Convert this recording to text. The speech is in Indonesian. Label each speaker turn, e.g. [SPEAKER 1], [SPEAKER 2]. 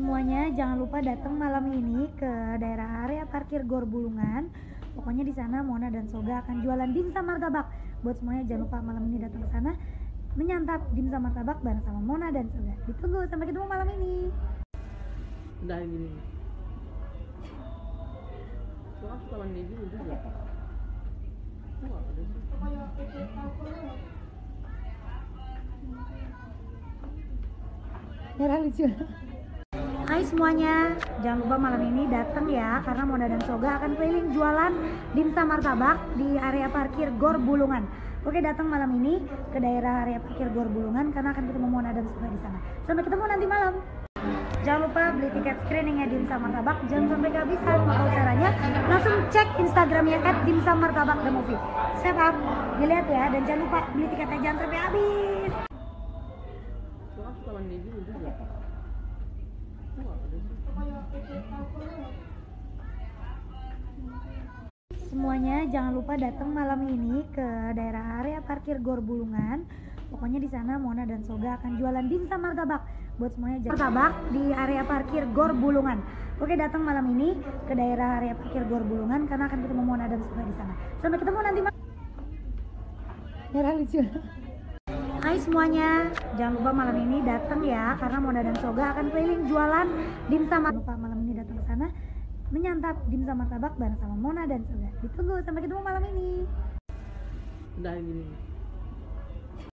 [SPEAKER 1] semuanya jangan lupa datang malam ini ke daerah area parkir Gor Bulungan. Pokoknya di sana Mona dan Soga akan jualan dimsum martabak. Buat semuanya jangan lupa malam ini datang ke sana menyantap dimsum martabak bareng sama Mona dan Soga. Ditunggu sampai ketemu malam ini.
[SPEAKER 2] udah gini Soalnya suka mandi dulu juga ada sih?
[SPEAKER 1] Lucu. Hai semuanya, jangan lupa malam ini datang ya karena Mona dan Soga akan keliling jualan dimsum martabak di area parkir Gor Bulungan. Oke datang malam ini ke daerah area parkir Gor Bulungan karena akan ketemu Mona dan Soga di sana. Sampai ketemu nanti malam. Jangan lupa beli tiket screeningnya dimsum martabak, jangan sampai kehabisan. Mau caranya? Langsung cek Instagramnya at dimsum martabak the movie. Step up, dilihat ya dan jangan lupa beli tiketnya jangan sampai habis.
[SPEAKER 2] Soalnya suka mandi dulu juga Kok ada sih?
[SPEAKER 1] Semuanya jangan lupa datang malam ini ke daerah area parkir Gor Bulungan. Pokoknya di sana Mona dan Soga akan jualan dimsum martabak. Buat semuanya jangan martabak di area parkir Gor Bulungan. Oke datang malam ini ke daerah area parkir Gor Bulungan karena akan ketemu Mona dan Soga di sana. Sampai ketemu nanti malam. Merah lucu. Hai semuanya, jangan lupa malam ini datang ya karena Mona dan Soga akan keliling jualan dimsum. Jangan lupa malam ini datang ke sana menyantap dimsum martabak bareng sama Mona dan Soga. Ditunggu sampai ketemu malam ini.
[SPEAKER 2] Udah gini